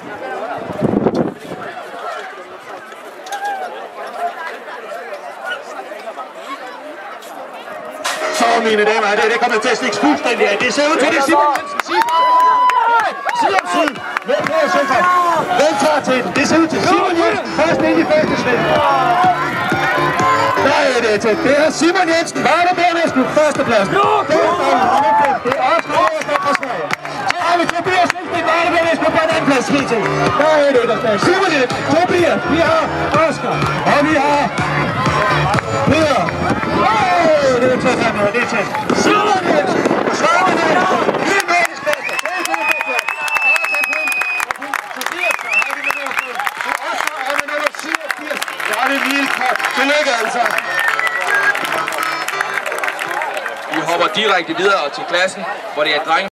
Så, mine damer og herrer, det kommer til at stikke fuldstændig af. Det ser ud til, det er Simon Jensen side om side. Hvem er tager til den? Det ser ud til Simon Jensen først ind i første sving. Der er det til. Det er Simon Jensen. Var der Berners nu førsteplads. Det er det er også noget fra Sverige. Vi Tobias Lindqvist det der Berners på en anden plads. helt til. Der er det der. Simon Jensen. Tobias. Vi har Oscar. Og vi har Peter. Åh, det er tæt her det er tæt. Simon Jensen. Simon Jensen. Tobias, så har vi med nummer 5. Oscar er med nummer 87. Der er det vildt godt. Tillykke alle. Vi hopper direkte videre til klassen, hvor det er drenge